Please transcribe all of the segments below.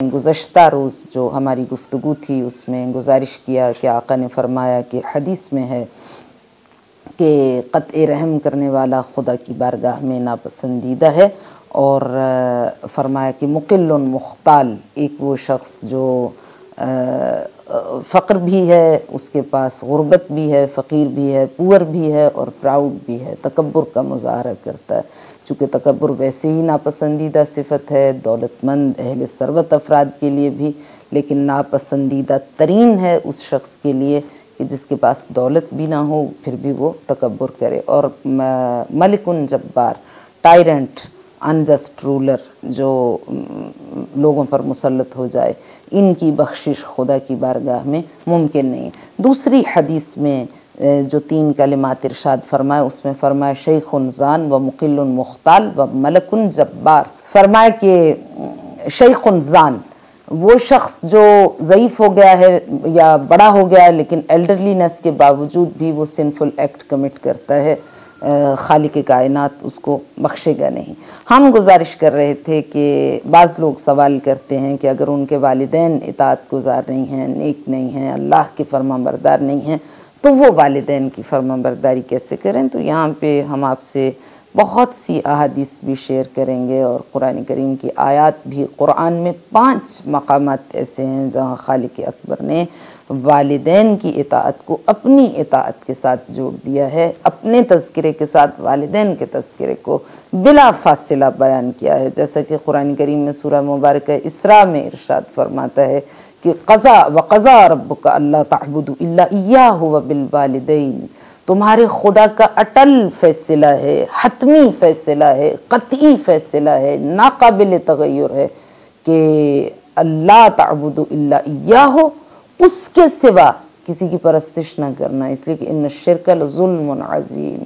गुज़श्ता रोज़ जो हमारी गुफ्तु थी, उसमें गुजारिश किया कि आका ने फरमाया कि हदीस में है कि क़त रहम करने वाला खुदा की बारगाह में नापसंदीदा है और फरमाया कि मुकिल मुख्ताल, एक वो शख्स जो फ़क्र भी है, उसके पास गुर्बत भी है, फ़कीर भी है, पुअर भी है और प्राउड भी है तकबर का मुजाहरा करता है। चूँकि तकबर वैसे ही नापसंदीदा सिफत है, दौलतमंद अहल सरबत अफराद के लिए भी, लेकिन नापसंदीदा तरीन है उस शख्स के लिए कि जिसके पास दौलत भी ना हो, फिर भी वो तकबर करे। और मलिकुन जब्बार, टायरेंट, अनजस्ट रूलर जो लोगों पर मुसलत हो जाए, इनकी बख्शिश खुदा की बारगाह में मुमकिन नहीं। दूसरी हदीस में जो तीन कलिमात इरशाद फरमाए, उसमें फरमाए शेख ज़ान व मुकिल मुख्ताल व मलकुन जब्बार। फरमाए कि शेख ज़ान, वो शख्स जो ज़यीफ़ हो गया है या बड़ा हो गया है, लेकिन एल्डरलीनेस के बावजूद भी वो सिंफुल एक्ट कमिट करता है खाली के कायनात, उसको बख्शेगा नहीं। हम गुजारिश कर रहे थे कि बाज़ लोग सवाल करते हैं कि अगर उनके वालदेन इतात गुजार नहीं हैं, नेक नहीं हैं, अल्लाह के फर्मा बरदार नहीं हैं तो वो वालदेन की फर्मा बरदारी कैसे करें? तो यहाँ पे हम आपसे बहुत सी अहादीस भी शेयर करेंगे और कुरान करीम की आयत भी कुरान में पाँच मकाम ऐसे हैं जहाँ खालिक अकबर ने वालदेन की इतात को अपनी इतात के साथ जोड़ दिया है, अपने तस्करे के साथ, वालदेन के तस्करे को बिला फासिला बयान किया है। जैसा कि कुरान करीम में सूरह मुबारक इसरा में इरशाद फरमाता है कि कज़ा, व कज़ा रब का अल्लाह तबुद व बिलवालदेन तुम्हारे खुदा का अटल फैसला है, हतमी फैसला है, कतई फैसला है, नाकबिल तगैर है कि अल्लाह तबुद हो उसके सिवा किसी की परस्तिश ना करना। इसलिए कि इन शिरकल अजीम।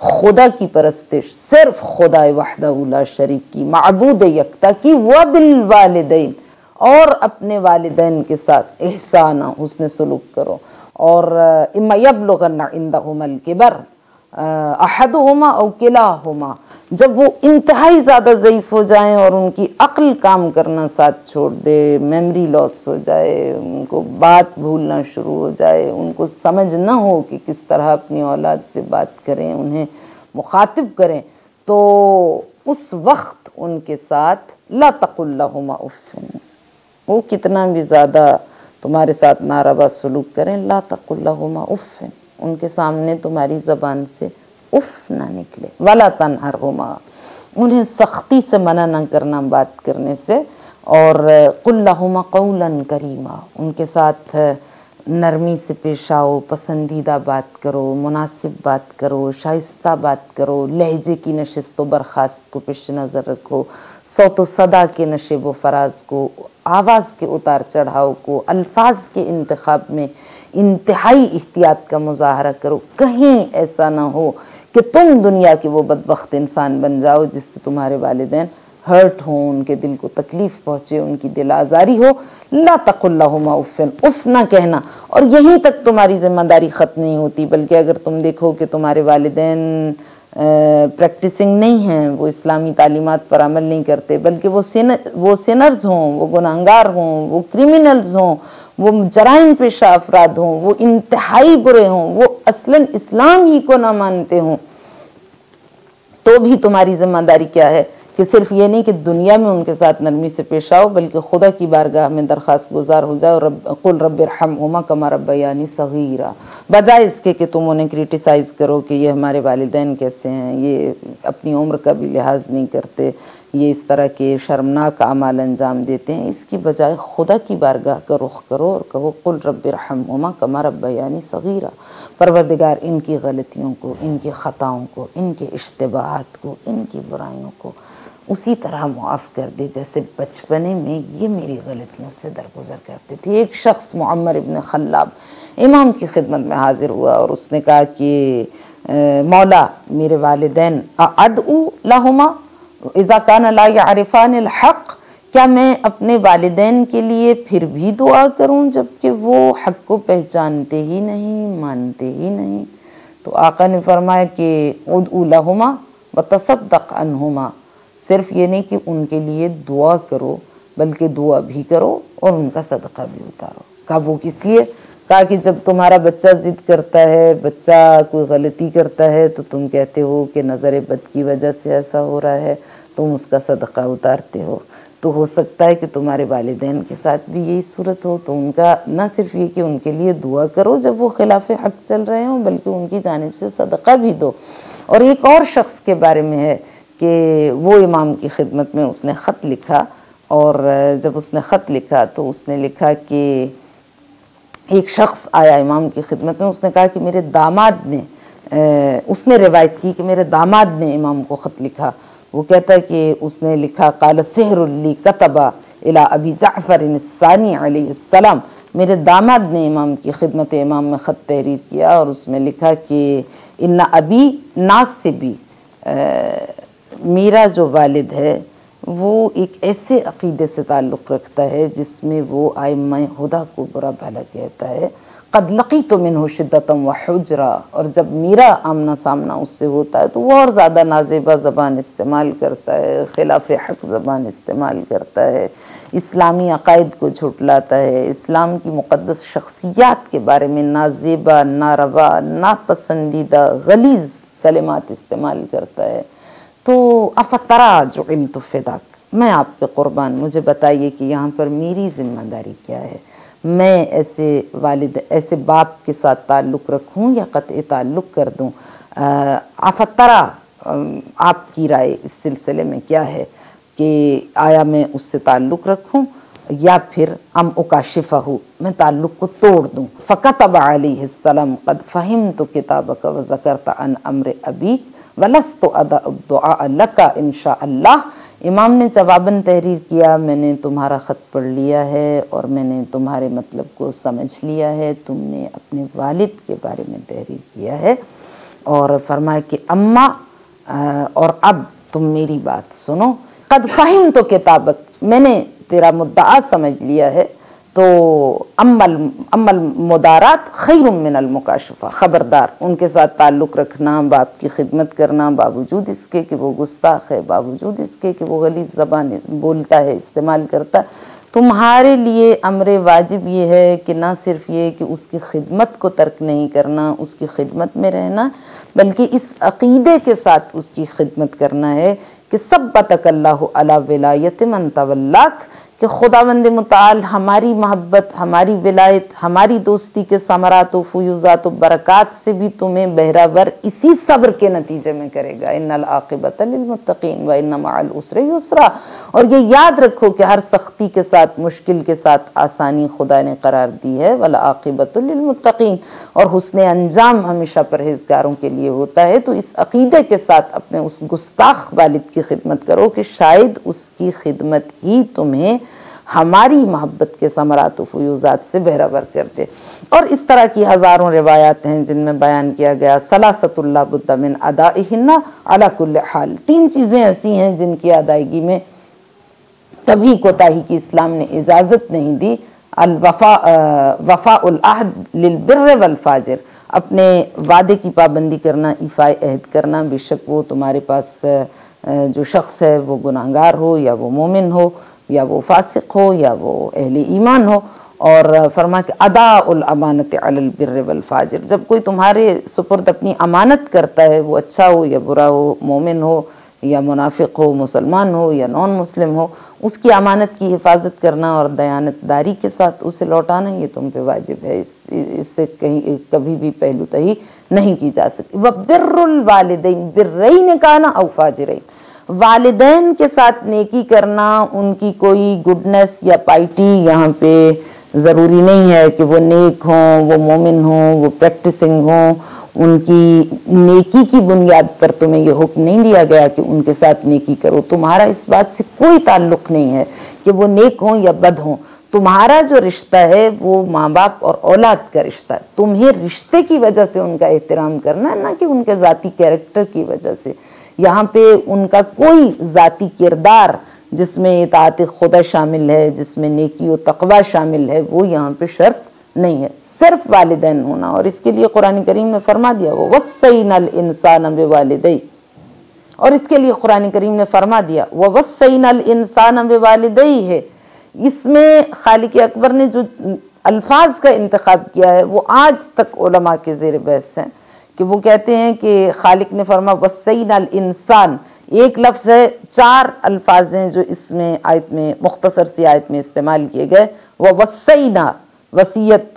खुदा की परस्तिश सिर्फ़ खुदा वहदा शरीक की मबूद यकता की, व बिल और अपने वालदेन के साथ एहसाना, उसने सलूक करो। और इमयबलगन्ना इंदमल किबर अहदुमा और किलाहुमा। जब वो इंतहाई ज़्यादा ज़यीफ़ हो जाएँ और उनकी अक्ल काम करना साथ छोड़ दे, मेमोरी लॉस हो जाए, उनको बात भूलना शुरू हो जाए, उनको समझ न हो कि किस तरह अपनी औलाद से बात करें, उन्हें मुखातिब करें तो उस वक्त उनके साथ ला तकुल्लाहुमा उफ़िन वो कितना भी ज़्यादा तुम्हारे साथ नाराबा सलूक करें, ला तकुल्लाहुमा उफ़ उनके सामने तुम्हारी ज़बान से उफ ना निकले। वाला तन हरमा उन्हें सख्ती से मना न करना बात करने से। और कुल्लाहुमा कौलन करीमा। उनके साथ नरमी से पेश आओ, पसंदीदा बात करो, मुनासिब बात करो, शाइस्ता बात करो, लहजे की नशस्त व बर्खास्त को पेश नज़र रखो, सौत सदा के नशेब व फराज को, आवाज़ के उतार चढ़ाव को, अल्फाज के इंतखब में इंतहाई एहतियात का मुजाहरा करो। कहीं ऐसा ना हो कि तुम दुनिया के वो बदबख्त इंसान बन जाओ जिससे तुम्हारे वालदेन हर्ट हो, उनके दिल को तकलीफ़ पहुँचे, उनकी दिल आज़ारी हो, ला तकुल्लाहुमा उफ़न उफ़ ना कहना। और यहीं तक तुम्हारी ज़िम्मेदारी ख़त्म नहीं होती, बल्कि अगर तुम देखो कि तुम्हारे वालदेन प्रैक्टिसिंग नहीं हैं, वो इस्लामी तालीमत पर अमल नहीं करते, बल्कि वो सिन, वो सिनर्स हों, वो गुनहगार हों, वो क्रिमिनल्स हों, वो जराइम पेशा अफराद हों, वो इंतहाई बुरे हों, वो असलन इस्लाम ही को ना मानते हों तो भी तुम्हारी ज़िम्मेदारी क्या है? कि सिर्फ़ ये नहीं कि दुनिया में उनके साथ नरमी से पेश आओ, बल्कि खुदा की बारगाह में दरख्वास्त गुजार हो जाओ, रब, कुल रब हम उमा कमा रब यानी सगीरा। बजाय इसके कि तुम उन्हें क्रिटिसाइज़ करो कि ये हमारे वालदेन कैसे हैं, ये अपनी उम्र का भी लिहाज नहीं करते, ये इस तरह के शर्मनाक अमाल अंजाम देते हैं। इसकी बजाय खुदा की बारगाह का रुख करो और कहो, कुल रब उमा कमा रब यानी सगीरा। परवरदिगार, इनकी गलतियों को, इनकी ख़ताओं को, इनके इश्तबाहत को, इनकी बुराइयों को उसी तरह मुआफ़ कर दे, जैसे बचपने में ये मेरी गलतियों से दरगुजर करते थे। एक शख्स मम्मर इबन खल्लाब इमाम की खिदमत में हाजिर हुआ और उसने कहा कि मौला, मेरे वालदेन अद लाहुमा, इज़ा कान हक़, क्या मैं अपने वालदेन के लिए फिर भी दुआ करूँ जबकि वो हक़ को पहचानते ही नहीं, मानते ही नहीं? तो आका ने फरमाया कि उद उदमा व तसदक अनहुमा। सिर्फ़ ये नहीं कि उनके लिए दुआ करो, बल्कि दुआ भी करो और उनका सदका भी उतारो। कहा, वो किस लिए? कहा कि जब तुम्हारा बच्चा जिद करता है, बच्चा कोई गलती करता है तो तुम कहते हो कि नज़र बद की वजह से ऐसा हो रहा है, तुम उसका सदका उतारते हो। तो हो सकता है कि तुम्हारे वालदेन के साथ भी यही सूरत हो। तो उनका ना सिर्फ़ ये कि उनके लिए दुआ करो जब वो खिलाफ हक चल रहे हों, बल्कि उनकी जानब से सदका भी दो। और एक और शख्स के बारे में है कि वो इमाम की खिदमत में उसने ख़त लिखा और जब उसने ख़त लिखा तो उसने लिखा कि एक शख्स आया इमाम की खिदमत में, उसने कहा कि मेरे दामाद ने उसने रिवायत की कि मेरे दामाद ने इमाम को ख़त लिखा। वो कहता है कि उसने लिखा, काल सहरुल्ली कतबा इला अबी जाफ़र मेरे दामाद ने इमाम की खिदमत, इमाम में ख़त तहरीर किया और उसमें लिखा कि, इन्ना अबी नास से भी मेरा जो वालिद है, वो एक ऐसे अकीदे से ताल्लुक़ रखता है जिसमें वो आयम खुदा को बुरा भला कहता है। कद लकी तो मिन हो शिद्दतम व हजरा। और जब मेरा आमना सामना उससे होता है तो वो और ज़्यादा नाजेबा ज़बान इस्तेमाल करता है, खिलाफ हक ज़बान इस्तेमाल करता है, इस्लामी अकायद को झुटलाता है, इस्लाम की मुक़दस शख्सियात के बारे में नाजेबा, नारवा, नापसंदीदा गलीज़ कलिमात इस्तेमाल करता है। तो अफतरा जो इल्तफ़ाक मैं आप पे क़ुरबान, मुझे बताइए कि यहाँ पर मेरी ज़िम्मेदारी क्या है? मैं ऐसे वालिद, ऐसे बाप के साथ ताल्लुक़ रखूँ या क़त ताल्लुक़ कर दूँ? आफतरा आपकी राय इस सिलसिले में क्या है कि आया मैं उससे ताल्लुक़ रखूँ या फिर अम उकाशिफ़ा हूँ, मैं ताल्लुक़ को तोड़ दूँ? फ़कत अब सलाम कद फ़हिम तो किताब का व ज़करता अन अमर अबी वलस तो का इनशा अल्लाह। इमाम ने जवाबन तहरीर किया, मैंने तुम्हारा ख़त पढ़ लिया है और मैंने तुम्हारे मतलब को समझ लिया है। तुमने अपने वालिद के बारे में तहरीर किया है। और फरमाया कि, अम्मा और अब तुम मेरी बात सुनो। कद फ़हिम तो किताबत मैंने तेरा मुद्दा समझ लिया है। तो अमल अमल मुदारात खैर मिनल मुकाशफा, ख़बरदार। उनके साथ ताल्लुक़ रखना, बाप की खिदमत करना, बावजूद इसके कि वो गुस्ताख है, बावजूद इसके कि वो गली ज़बान बोलता है, इस्तेमाल करता। तुम्हारे लिए अमर वाजिब ये है कि ना सिर्फ़ ये कि उसकी खिदमत को तर्क नहीं करना, उसकी खिदमत में रहना, बल्कि इस अकीदे के साथ उसकी खिदमत करना है कि सब बतकल्ला अला विलायत मन तवल्लाक कि खुदावंद मताल, हमारी मोहब्बत, हमारी विलायत, हमारी दोस्ती के समरात फ्यूज़ात बरक़ात से भी तुम्हें बहरावर इसी सब्र के नतीजे में करेगा। इन आक़िबतमतकीन व इन इनमालसर युसरा। और ये याद रखो कि हर सख्ती के साथ, मुश्किल के साथ आसानी खुदा ने करार दी है। वला आक़िबतमतकीन और हुसन अंजाम हमेशा परहेजगारों के लिए होता है। तो इस अकीदे के साथ अपने उस गुस्ताख वालिद की खिदमत करो कि शायद उसकी खिदमत ही तुम्हें हमारी मोहब्बत के समरात फ्यूज़ात से बहरावर करते। और इस तरह की हज़ारों रिवायात हैं जिनमें बयान किया गया सलासतुल्लाबुद्दमिन अदा हिन्ना अलाकुल हाल। तीन चीज़ें ऐसी हैं जिनकी अदायगी में कभी कोताही की इस्लाम ने इजाज़त नहीं दी। अलवफ़ा वफ़ाउलहद लिलबिर वलफ़ाजिर अपने वादे की पाबंदी करना इफ़ा अहद करना, बेशक वो तुम्हारे पास जो शख्स है वो गुनाहगार हो या वो मोमिन हो। या वो फासिक हो या वो अहल ईमान हो और फरमा के अदा अमानत जब कोई तुम्हारे सुपुर्द अपनी अमानत करता है वो अच्छा हो या बुरा हो मोमिन हो या मुनाफिक हो मुसलमान हो या नॉन मुस्लिम हो उसकी अमानत की हिफाजत करना और दयानतदारी के साथ उसे लौटाना ये तुम पे वाजिब है इस इससे कहीं कभी भी पहलू तही नहीं की जा सकती वह बिर्रुल बिर्रई ने कहा ना अवफाजरई वालदेन के साथ नेकी करना, उनकी कोई गुडनेस या पाइटी यहाँ पे ज़रूरी नहीं है कि वो नेक हों, वो मोमिन हों, वो प्रैक्टिसिंग हों। उनकी नेकी की बुनियाद पर तुम्हें ये हुक्म नहीं दिया गया कि उनके साथ नेकी करो। तुम्हारा इस बात से कोई ताल्लुक नहीं है कि वो नेक हों या बद हों। तुम्हारा जो रिश्ता है, वो माँ बाप और औलाद का रिश्ता है। तुम्हें रिश्ते की वजह से उनका एहतराम करना ना कि उनके ज़ाती कैरेक्टर की वजह से। यहाँ पे उनका कोई ज़ाती किरदार जिसमें इतात खुदा शामिल है, जिसमें नेकी व तकवा शामिल है, वो यहाँ पे शर्त नहीं है। सिर्फ़ वालदेन होना। और इसके लिए कुरान करीम ने फरमा दिया, वो वसई नल इंसान अब वालदई और इसके लिए कुरान करीम ने फरमा दिया वह वसई नल इंसान अब वालदई है। इसमें खालिक अकबर ने जो अल्फाज का इंतखब किया है, वो आज तक उलमा के ज़ेर बहस हैं। कि वो कहते हैं कि खालिक ने फरमा वसैन अल इंसान एक लफ्ज़ है, चार अल्फाज हैं जो इसमें, आयत में, मुख्तसर सी आयत में इस्तेमाल किए गए। वह वसैना वसीयत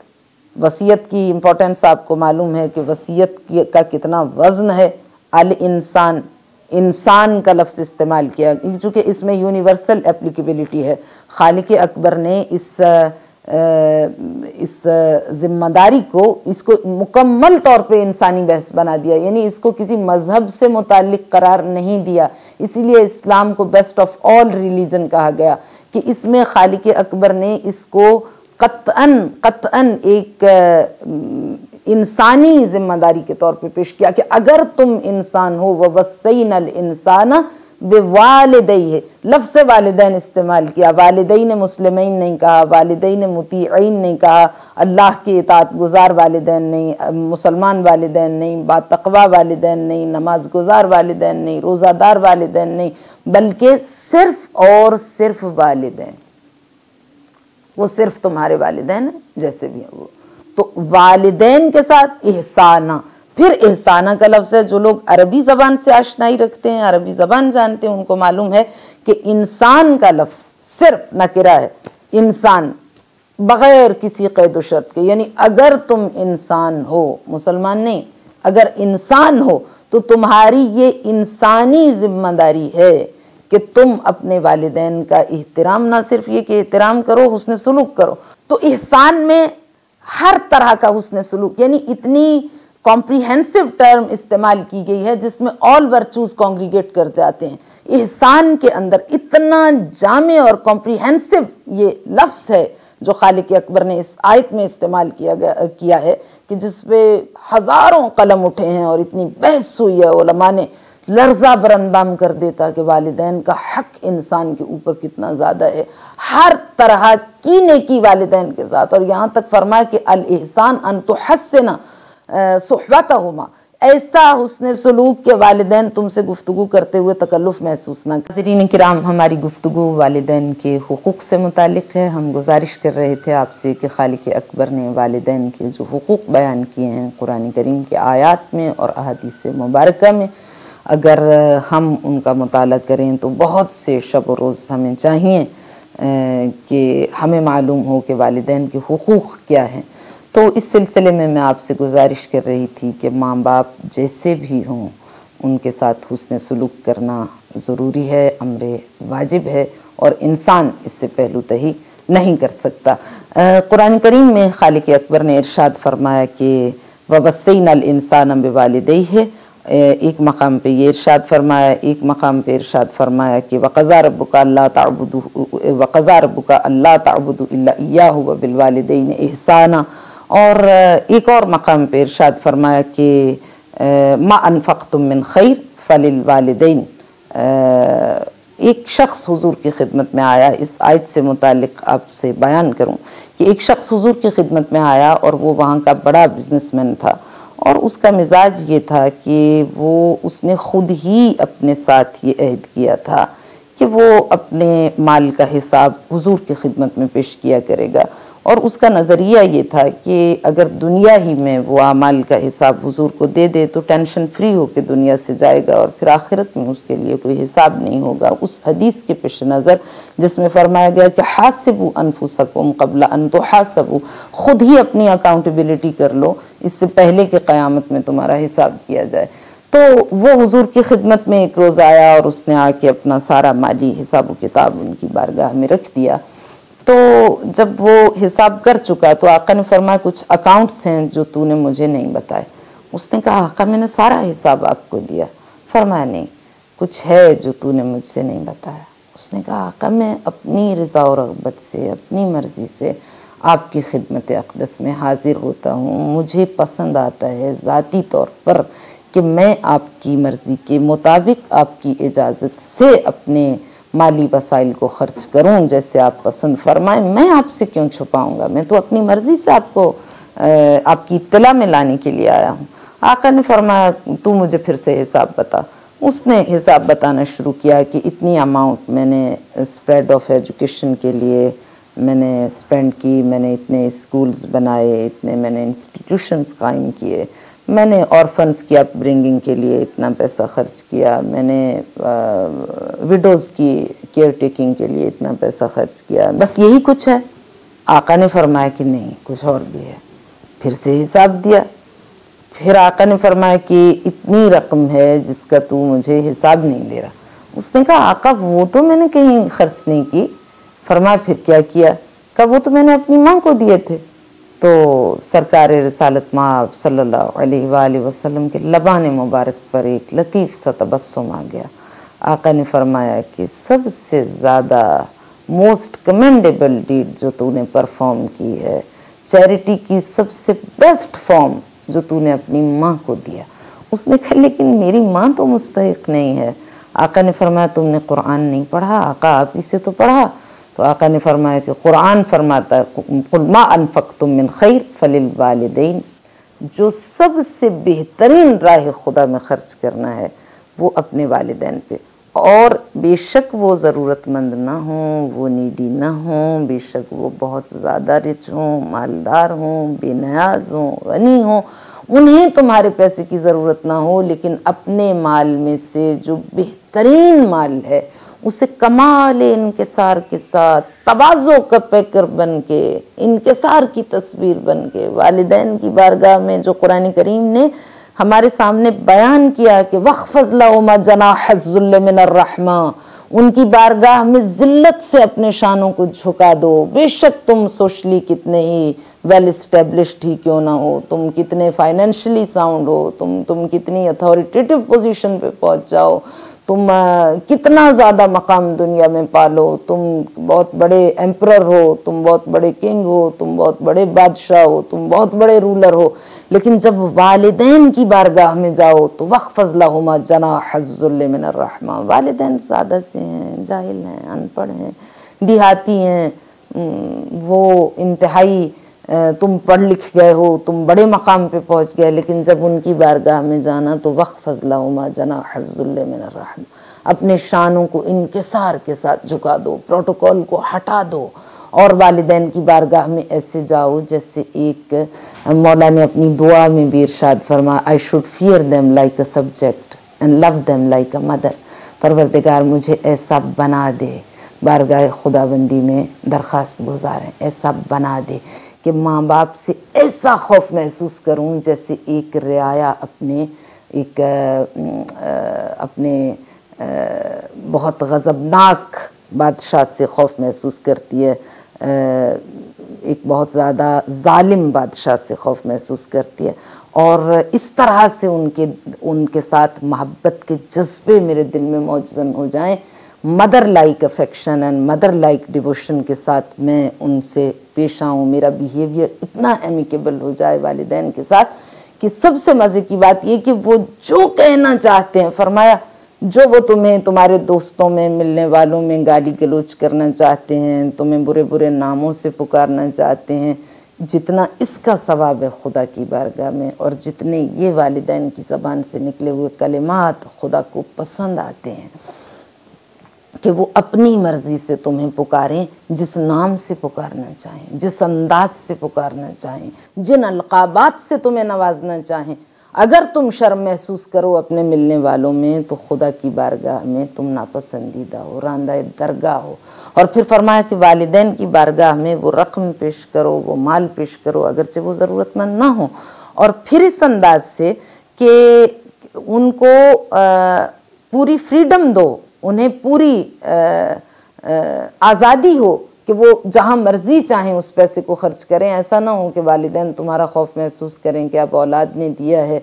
वसीयत की इम्पोर्टेंस आपको मालूम है कि वसीयत का कितना वज़न है। अल इंसान इंसान का लफ्ज़ इस्तेमाल किया। चूँकि इसमें यूनिवर्सल एप्लीकेबिलिटी है। खालिक अकबर ने इस इस ज़िम्मेदारी को इसको मुकम्मल तौर पे इंसानी बहस बना दिया, यानी इसको किसी मज़हब से मुतक करार नहीं दिया। इसीलिए इस्लाम को बेस्ट ऑफ़ ऑल रिलीजन कहा गया कि इसमें खालिक अकबर ने इसको कतअन कतअन एक इंसानी ज़िम्मेदारी के तौर पे पेश किया कि अगर तुम इंसान हो वह वसैन इंसान बेवालदई है। लफ्स वालदेन इस्तेमाल किया। वालदई मुस्लिमीन नहीं कहा वालदई ने मुतीन नहीं कहा। अल्लाह के इतात गुजार वालदेन नहीं, मुसलमान वालदेन नहीं बातवा वालदेन नहीं नमाज़ गुजार वालदेन नहीं, रोज़ादार वालदेन नहीं, बल्कि सिर्फ़ और सिर्फ़ वालदेन। वो सिर्फ़ तुम्हारे वालदेन जैसे भी हैं। वो तो वालदेन के साथ एहसाना फिर एहसाना का लफ्ज़ है, जो लोग अरबी ज़बान से आशनाई रखते हैं, अरबी ज़बान जानते हैं, उनको मालूम है कि इंसान का लफ्ज़ सिर्फ़ नकरा है। इंसान बग़ैर किसी कैद शर्त के, यानी अगर तुम इंसान हो, मुसलमान नहीं, अगर इंसान हो तो तुम्हारी ये इंसानी ज़िम्मेदारी है कि तुम अपने वालदेन का एहतराम ना सिर्फ़ ये कि एहतराम करो हुसन सलूक करो। तो एहसान में हर तरह का हुसन सलूक यानी इतनी कॉम्प्रीहेंसिव टर्म इस्तेमाल की गई है, जिसमें ऑल वर्चूज कॉन्ग्रीगेट कर जाते हैं। एहसान के अंदर इतना जामे और कॉम्प्रीहेंसिव ये लफ्स है, जो खालिक अकबर ने इस आयत में इस्तेमाल किया गया, किया है, कि जिसपे हज़ारों कलम उठे हैं और इतनी बहस हुई है ओलमा ने लर्जा बरंदाम कर देता कि वालदेन का हक इंसान के ऊपर कितना ज़्यादा है। हर तरह की नेकी वालदेन के साथ। और यहाँ तक फरमाया कि अल एहसान अन तो हसना सहबत हुमा ऐसा हुसन सलूक के वालदेन तुमसे गुफ्तु करते हुए तकल्लुफ़ महसूस ना नाजरीन कराम हमारी गुफ्तु वालदेन के हकूक़ से मुतक है। हम गुजारिश कर रहे थे आपसे कि खालिक अकबर ने वालदेन के जो हकूक़ बयान किए हैं कुरान करीम के आयात में और अहदीस मुबारक में, अगर हम उनका मताल करें तो बहुत से शब रोज़ हमें चाहिए कि हमें मालूम हो कि वालदेन के हकूक़ क्या हैं। तो इस सिलसिले में मैं आपसे गुजारिश कर रही थी कि माँ बाप जैसे भी हों, उनके साथ हुसन सलूक करना ज़रूरी है, अमर वाजिब है और इंसान इससे पहलू तही नहीं कर सकता। कुरान करीम में खालिक अकबर ने इरशाद फरमाया कि वबसैन इंसान अम्ब वालदई है एक मकाम पे ये इरशाद फरमाया, एक मकाम पे इरशाद फरमाया कि, वक़ज़ा रब्बुका अल्लाह ताबुदु, वक़ज़ा रब्बुका अल्लाह ताबुदु इल्ला व बिलवालिदैन एहसाना। और एक और मकाम पे इरशाद फरमाया कि मा अनफ़क़तुम मिन खैर फ़लिल वालिदैन एक शख्स हुजूर की खिदमत में आया इस आयत से मुतालिक आपसे बयान करूँ कि एक शख्स हुजूर की खिदमत में आया और वो वहाँ का बड़ा बिजनेसमैन था और उसका मिजाज ये था कि वो उसने ख़ुद ही अपने साथ ये अहद किया था कि वो अपने माल का हिसाब हुजूर की खिदमत में पेश किया करेगा और उसका नज़रिया ये था कि अगर दुनिया ही में वो अमाल का हिसाब हुजूर को दे दे तो टेंशन फ्री होकर दुनिया से जाएगा और फिर आखिरत में उसके लिए कोई हिसाब नहीं होगा। उस हदीस के पेश नज़र, जिसमें फरमाया गया कि हासिबू अनफुसकुम कबला अन तो हासबू खुद ही अपनी अकाउंटेबिलिटी कर लो, इससे पहले कि क़यामत में तुम्हारा हिसाब किया जाए। तो वो हुजूर की खिदमत में एक रोज़ आया और उसने आके अपना सारा माली हिसाब किताब उनकी बारगाह में रख दिया। तो जब वो हिसाब कर चुका तो आका ने फरमाया, कुछ अकाउंट्स हैं जो तूने मुझे नहीं बताए. उसने कहा, आका, मैंने सारा हिसाब आपको दिया. फरमाया, नहीं, कुछ है जो तूने मुझसे नहीं बताया. उसने कहा, आका, मैं अपनी रज़ा और रगबत से, अपनी मर्ज़ी से आपकी खिदमत अकदस में हाजिर होता हूँ। मुझे पसंद आता है ज़ाती तौर पर कि मैं आपकी मर्ज़ी के मुताबिक आपकी इजाज़त से अपने माली वसाइल को खर्च करूँ जैसे आप पसंद फरमाएँ, मैं आपसे क्यों छुपाऊँगा? मैं तो अपनी मर्ज़ी से आपको आपकी इतला में लाने के लिए आया हूँ। आका ने फरमाया, तू मुझे फिर से हिसाब बता। उसने हिसाब बताना शुरू किया कि इतनी अमाउंट मैंने स्प्रेड ऑफ़ एजुकेशन के लिए मैंने स्पेंड की, मैंने इतने स्कूल्स बनाए, इतने मैंने इंस्टीट्यूशंस कायम किए। मैंने ऑर्फन्स की अपब्रिंगिंग के लिए, इतना पैसा खर्च किया। मैंने विडोज़ की केयर टेकिंग के लिए इतना पैसा खर्च किया। बस यही कुछ है। आका ने फरमाया कि नहीं, कुछ और भी है। फिर से हिसाब दिया। फिर आका ने फरमाया कि इतनी रकम है जिसका तू मुझे हिसाब नहीं दे रहा। उसने कहा, आका, वो तो मैंने कहीं खर्च नहीं की। फरमाया, फिर क्या किया? कहा, वो तो मैंने अपनी माँ को दिए थे। तो सरकार रसालत सल्लल्लाहु अलैहि वसल्लम के लबान मुबारक पर एक लतीफ़ सा तबस्सुम आ गया। आका ने फरमाया कि सबसे ज़्यादा मोस्ट कमेंडेबल डीड जो तूने परफॉर्म की है चैरिटी की सबसे बेस्ट फॉर्म जो तूने अपनी माँ को दिया। उसने कहा, लेकिन मेरी माँ तो मुस्तक नहीं है। आका ने फरमाया, तुमने कुरान नहीं पढ़ा? आका, आप इसे तो पढ़ा। तो आका ने फरमाया कि कुरान फरमाता है मा अनफक तुम मिन खैर फलिल वालदेन। जो सबसे बेहतरीन राह खुदा में खर्च करना है, वो अपने वालदेन पे। और बेशक वो ज़रूरतमंद ना हों, वो नीडी ना हों, बेशक वो बहुत ज़्यादा रिच हों, मालदार हों, बेनियाज हों, गनी हों, उन्हें तुम्हारे पैसे की ज़रूरत ना हो, लेकिन अपने माल में से जो बेहतरीन माल है उसे कमाल इनकसार के साथ, तवाज़ो का पैकर बन के इनकसार की तस्वीर बन के, वालदेन की बारगाह में जो कुरान करीम ने हमारे सामने बयान किया कि वक़फ़ज़ला जना हज़ुल्लमिनरहमा उनकी बारगाह में ज़िल्लत से अपने शानों को झुका दो। बेशक तुम सोशली कितने ही वेल इस्टेब्लिश्ड ही क्यों ना हो, तुम कितने फाइनेंशली साउंड हो, तुम तुम कितनी अथॉरिटेटिव पोजीशन पे पहुँच जाओ। तुम कितना ज़्यादा मकाम दुनिया में पालो, तुम बहुत बड़े एम्पर हो, तुम बहुत बड़े किंग हो, तुम बहुत बड़े बादशाह हो, तुम बहुत बड़े रूलर हो, लेकिन जब वालदेन की बारगाह में जाओ तो वक़ फजला हुमा जना हज़ुल्लमिनरहमा वालदेन सादा से हैं, जाहिल हैं, अनपढ़ हैं, देहाती हैं वो इंतहाई तुम पढ़ लिख गए हो, तुम बड़े मकाम पे पहुँच गए, लेकिन जब उनकी बारगाह में जाना तो वक़ फजला उमा जना हज़ुल्लमिनरहमा अपने शानों को इनकसार के साथ झुका दो, प्रोटोकॉल को हटा दो और वालदेन की बारगाह में ऐसे जाओ जैसे एक मौला ने अपनी दुआ में भी इरशाद फरमा I should fear them like a subject and love them like a mother परवरदिगार, मुझे ऐसा बना दे, बारगाह खुदाबंदी में दरख्वास्त गुजारें ऐसा बना दे। कि माँ बाप से ऐसा खौफ महसूस करूँ जैसे एक रियाया अपने, एक अपने बहुत गज़बनाक बादशाह से खौफ महसूस करती है। एक बहुत ज़्यादा ज़ालिम बादशाह से खौफ महसूस करती है। और इस तरह से उनके उनके साथ मोहब्बत के जज्बे मेरे दिल में मौजन हो जाएँ mother like affection and mother like devotion के साथ मैं उनसे पेश आऊँ, मेरा बिहेवियर इतना एमिकेबल हो जाए वालदेन के साथ कि सबसे मज़े की बात ये कि वो जो कहना चाहते हैं, फरमाया, जो वो तुम्हें, तुम्हारे दोस्तों में, मिलने वालों में गाली गलोच करना चाहते हैं, तुम्हें बुरे बुरे नामों से पुकारना चाहते हैं, जितना इसका सवाब है खुदा की बारगाह में और जितने ये वालदेन की ज़बान से निकले हुए कलिमात खुदा को पसंद आते हैं। कि वो अपनी मर्ज़ी से तुम्हें पुकारें, जिस नाम से पुकारना चाहें, जिस अंदाज से पुकारना चाहें, जिन अलकाबात से तुम्हें नवाजना चाहें। अगर तुम शर्म महसूस करो अपने मिलने वालों में तो खुदा की बारगाह में तुम नापसंदीदा हो रांदा दरगाह हो। और फिर फरमाया कि वालदेन की बारगाह में वो रकम पेश करो, वो माल पेश करो, अगरचे वो ज़रूरतमंद ना हो। और फिर इस अंदाज से कि उनको पूरी फ्रीडम दो उन्हें पूरी आज़ादी हो कि वो जहाँ मर्ज़ी चाहें उस पैसे को ख़र्च करें। ऐसा ना हो कि वालदेन तुम्हारा खौफ महसूस करें कि अब औलाद ने दिया है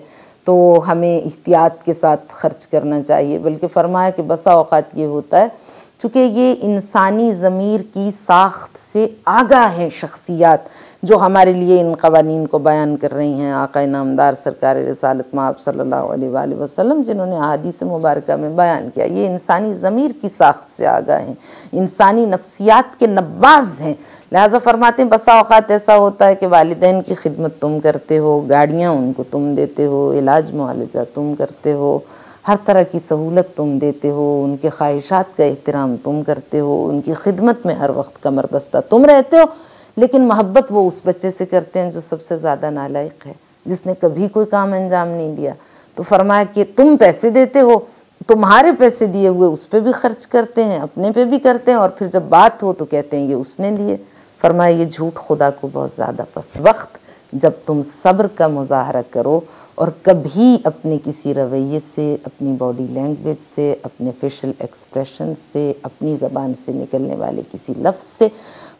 तो हमें एहतियात के साथ ख़र्च करना चाहिए। बल्कि फ़रमाया कि बसा अवकात ये होता है, चूँकि ये इंसानी ज़मीर की साख्त से आगा हैं शख्सियात जो हमारे लिए इन कवानीन को बयान कर रही हैं, आका नामदार सरकार रसालत माब सल्लल्लाहु अलैहि वसल्लम, जिन्होंने आदिस मुबारक में बयान किया, ये इंसानी ज़मीर की साख्त से आगा हैं, इंसानी नफ्सियात के नब्बाज हैं। लिहाजा फरमाते हैं, बसा अवत ऐसा होता है कि वालदेन की खिदमत तुम करते हो, गाड़ियाँ उनको तुम देते हो, इलाज मुआलजा तुम करते हो, हर तरह की सहूलत तुम देते हो, उनके ख्वाहिशात का एहतराम तुम करते हो, उनकी खिदमत में हर वक्त कमर बस्ता तुम रहते हो लेकिन मोहब्बत वो उस बच्चे से करते हैं जो सबसे ज़्यादा नालायक है, जिसने कभी कोई काम अंजाम नहीं दिया। तो फरमाया कि तुम पैसे देते हो, तुम्हारे पैसे दिए हुए उस पर भी खर्च करते हैं, अपने पे भी करते हैं, और फिर जब बात हो तो कहते हैं, ये उसने लिए फरमाया, ये झूठ खुदा को बहुत ज़्यादा पसंद वक्त जब तुम सब्र का मुजाहरा करो और कभी अपने किसी रवैये से, अपनी बॉडी लैंग्वेज से, अपने फेशियल एक्सप्रेशन से, अपनी ज़बान से निकलने वाले किसी लफ्ज़ से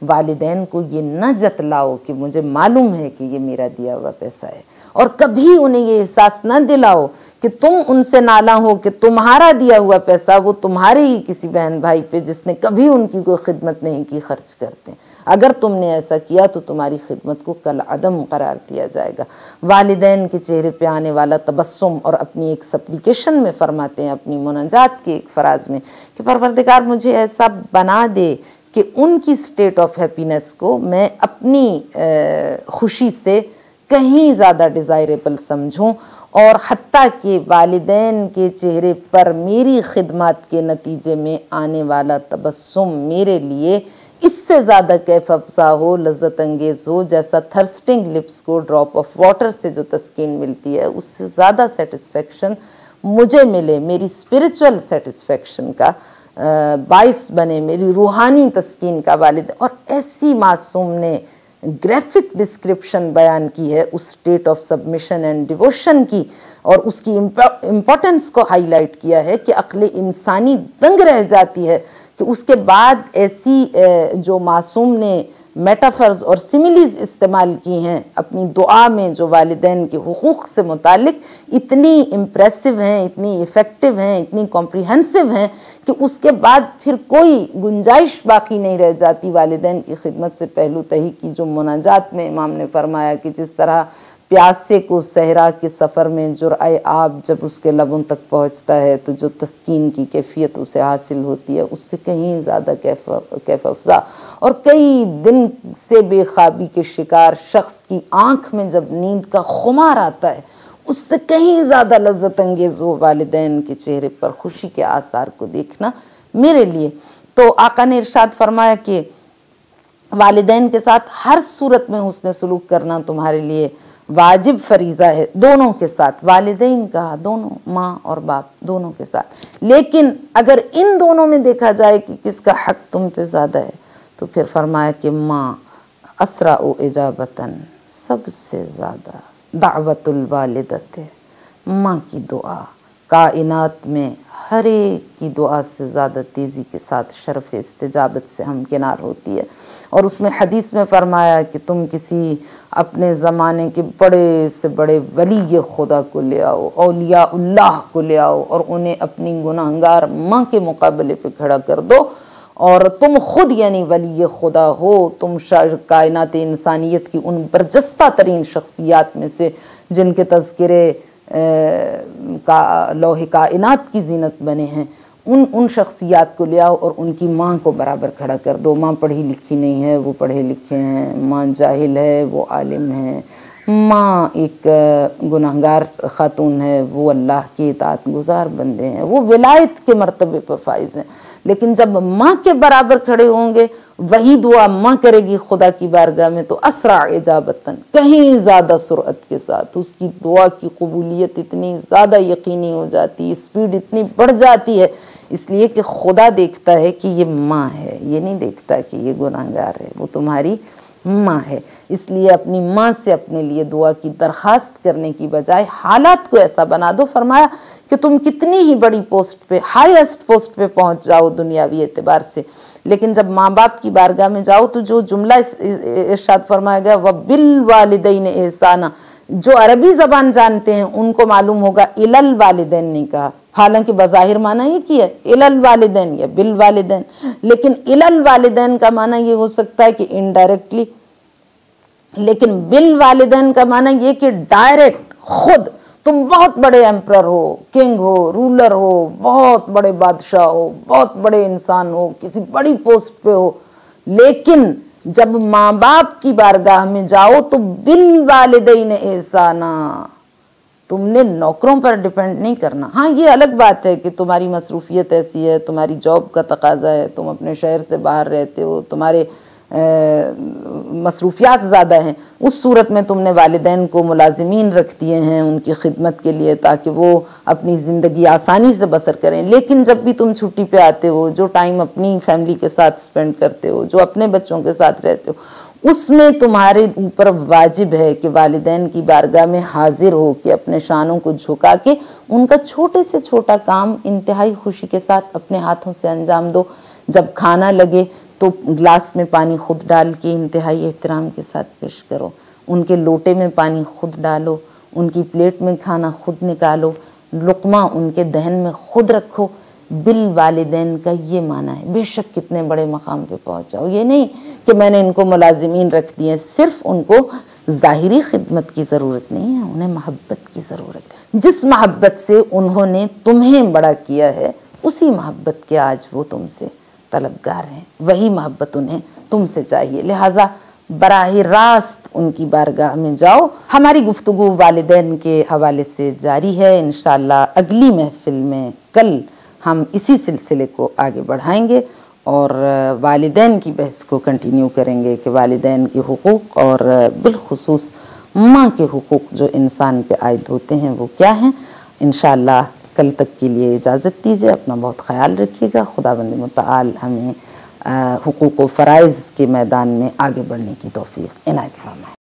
वालदेन को ये न जतलाओ कि मुझे मालूम है कि ये मेरा दिया हुआ पैसा है। और कभी उन्हें ये एहसास न दिलाओ कि तुम उनसे नाला हो, कि तुम्हारा दिया हुआ पैसा वो तुम्हारे ही किसी बहन भाई पे जिसने कभी उनकी कोई खिदमत नहीं की, खर्च करते अगर तुमने ऐसा किया तो तुम्हारी खिदमत को कल अदम करार दिया जाएगा। वालदेन के चेहरे पे आने वाला तबस्सुम और अपनी एक सप्लिकेशन में फरमाते हैं, अपनी मुनाजात के एक फराज में कि परवरदिगार मुझे ऐसा बना दे कि उनकी स्टेट ऑफ़ हैप्पीनेस को मैं अपनी खुशी से कहीं ज़्यादा डिज़ायरेबल समझूं और हती के वालदेन के चेहरे पर मेरी खिदमत के नतीजे में आने वाला तबस्सुम मेरे लिए इससे ज़्यादा कैफ अफजा हो, लज्जत अंगेज़ हो, जैसा थर्स्टिंग लिप्स को ड्रॉप ऑफ़ वाटर से जो तस्कीन मिलती है, उससे ज़्यादा सेटिस्फेक्शन मुझे मिले, मेरी स्पिरिचुअल सेटिस्फेक्शन का। बाइस बने मेरी रूहानी तस्किन का वालिद। और ऐसी मासूम ने ग्राफिक डिस्क्रिप्शन बयान की है उस state of submission and devotion की। और उसकी इम्पोर्टेंस को हाईलाइट किया है कि अकल इंसानी दंग रह जाती है कि उसके बाद ऐसी जो मासूम ने मेटाफर्स और सिमिलीज इस्तेमाल की हैं अपनी दुआ में जो वालदेन के हकूक़ से मुतक इतनी इम्प्रेसिव हैं, इतनी इफ़ेक्टिव हैं, इतनी कॉम्प्रीहेंसिव हैं कि उसके बाद फिर कोई गुंजाइश बाकी नहीं रह जाती वालदेन की खिदमत से पहलू तही की जो मुनाजात में इमाम ने फरमाया कि जिस तरह प्यासे को सहरा के सफ़र में जुराए आब जब उसके लबों तक पहुँचता है तो जो तस्कीन की कैफियत उसे हासिल होती है, उससे कहीं ज़्यादा कैफ कैफ अफजा। और कई दिन से बेखाबी के शिकार शख्स की आँख में जब नींद का खुमार आता है, उससे कहीं ज़्यादा लज्जत अंगेज़ हो वालदेन के चेहरे पर खुशी के आसार को देखना मेरे लिए। तो आका ने इरशाद फरमाया कि वालदेन के साथ हर सूरत में उसने सलूक करना तुम्हारे लिए वाजिब फरीज़ा है दोनों के साथ, वालदेन का, दोनों, माँ और बाप, दोनों के साथ। लेकिन अगर इन दोनों में देखा जाए कि किसका हक तुम पे ज़्यादा है तो फिर फरमाया कि माँ असरा व इजाबतन, सबसे ज़्यादा दावतुल वालिदत माँ की दुआ, कायनात में हर एक की दुआ से ज़्यादा तेज़ी के साथ शरफ़ इस्तजाबत से हम किनार होती है। और उसमें हदीस में फरमाया कि तुम किसी अपने ज़माने के बड़े से बड़े वली खुदा को ले आओ अलिया उल्लाह को ले आओ और उन्हें अपनी गुनाहगार माँ के मुकाबले पे खड़ा कर दो। और तुम खुद यानी वली खुदा हो, तुम कायनात इंसानियत की उन बरजस्ता तरीन शख्सियात में से जिनके तस्करे का, लोह कायनात की जीनत बने हैं। उन उन शख्सियात को ले आओ और उनकी माँ को बराबर खड़ा कर दो। माँ पढ़ी लिखी नहीं है, वो पढ़े लिखे हैं। माँ जाहिल है, वो आलिम है। माँ एक गुनाहगार ख़ातून है, वो अल्लाह के इतात गुजार बंदे हैं। वो विलायत के मरतबे पर फाइज हैं। लेकिन जब माँ के बराबर खड़े होंगे, वही दुआ माँ करेगी खुदा की बारगाह में तो असरा इजाबतन, कहीं ज़्यादा सुरत के साथ। उसकी दुआ की कबूलियत इतनी ज़्यादा यकीनी हो जाती, स्पीड इतनी बढ़ जाती है इसलिए कि खुदा देखता है कि ये माँ है, ये नहीं देखता कि ये गुनाहगार है, वो तुम्हारी माँ है। इसलिए अपनी माँ से अपने लिए दुआ की दरख्वास्त करने की बजाय हालात को ऐसा बना दो। फरमाया कि तुम कितनी ही बड़ी पोस्ट पे हाईएस्ट पोस्ट पे पहुँच जाओ दुनियावी एतबार से। लेकिन जब माँ बाप की बारगाह में जाओ तो जो जुमला इर्शाद फरमाया गया, वह बिल एहसाना, जो अरबी ज़बान जानते हैं, उनको मालूम होगा, इलल वालदेन, ने कहा। हालाँकि बज़ाहिर माना ये किया इलल वालदेन, या बिल वालदेन। लेकिन इलल वालदेन का माना ये हो सकता है कि इनडायरेक्टली लेकिन बिल वालदेन का माना ये कि डायरेक्ट खुद। तुम बहुत बड़े एम्पर हो किंग हो रूलर हो, बहुत बड़े बादशाह हो, बहुत बड़े इंसान हो, किसी बड़ी पोस्ट पे हो। लेकिन जब माँ बाप की बारगाह में जाओ तो बिल वालदेन एहसाना तुमने नौकरों पर डिपेंड नहीं करना। हाँ ये अलग बात है कि तुम्हारी मसरूफियत ऐसी है, तुम्हारी जॉब का तकाजा है, तुम अपने शहर से बाहर रहते हो, तुम्हारे मसरूफियात ज़्यादा हैं। उस सूरत में तुमने वालदेन को मुलाजमीन रख दिए हैं उनकी खिदमत के लिए ताकि वो अपनी ज़िंदगी आसानी से बसर करें। लेकिन जब भी तुम छुट्टी पे आते हो, जो टाइम अपनी फैमिली के साथ स्पेंड करते हो, जो अपने बच्चों के साथ रहते हो उसमें तुम्हारे ऊपर वाजिब है कि वालदेन की बारगाह में हाजिर हो के अपने शानों को झुका के उनका छोटे से छोटा काम इंतहाई खुशी के साथ अपने हाथों से अंजाम दो। जब खाना लगे तो ग्लास में पानी खुद डाल के इंतहाई एहतराम के साथ पेश करो। उनके लोटे में पानी खुद डालो। उनकी प्लेट में खाना खुद निकालो। लुकमा उनके दहन में खुद रखो। बिल वालदेन का ये माना है, बेशक कितने बड़े मकाम पे पहुँच जाओ ये नहीं कि मैंने इनको मुलाजिमीन रख दिए, सिर्फ़ उनको ज़ाहरी खिदमत की ज़रूरत नहीं है, उन्हें मोहब्बत की ज़रूरत है। जिस मोहब्बत से उन्होंने तुम्हें बड़ा किया है, उसी मोहब्बत के आज वो तुमसे तलबगार हैं। वही मोहब्बत उन्हें तुमसे चाहिए। लिहाजा बराह रास्त उनकी बारगाह में जाओ। हमारी गुफ्तु वालदेन के हवाले से जारी है। इन अगली महफिल में कल हम इसी सिलसिले को आगे बढ़ाएँगे और वालदेन की बहस को कंटिन्यू करेंगे कि वालदेन के हकूक़ और बिलखसूस माँ के हकूक़ जो इंसान पे आयद होते हैं वो क्या हैं। इन कल तक के लिए इजाज़त दीजिए, अपना बहुत ख्याल रखिएगा। खुदा बंद मताल हमें हकूक़ व फ़रज़ के मैदान में आगे बढ़ने की तोफ़ी इनायत फरमाए।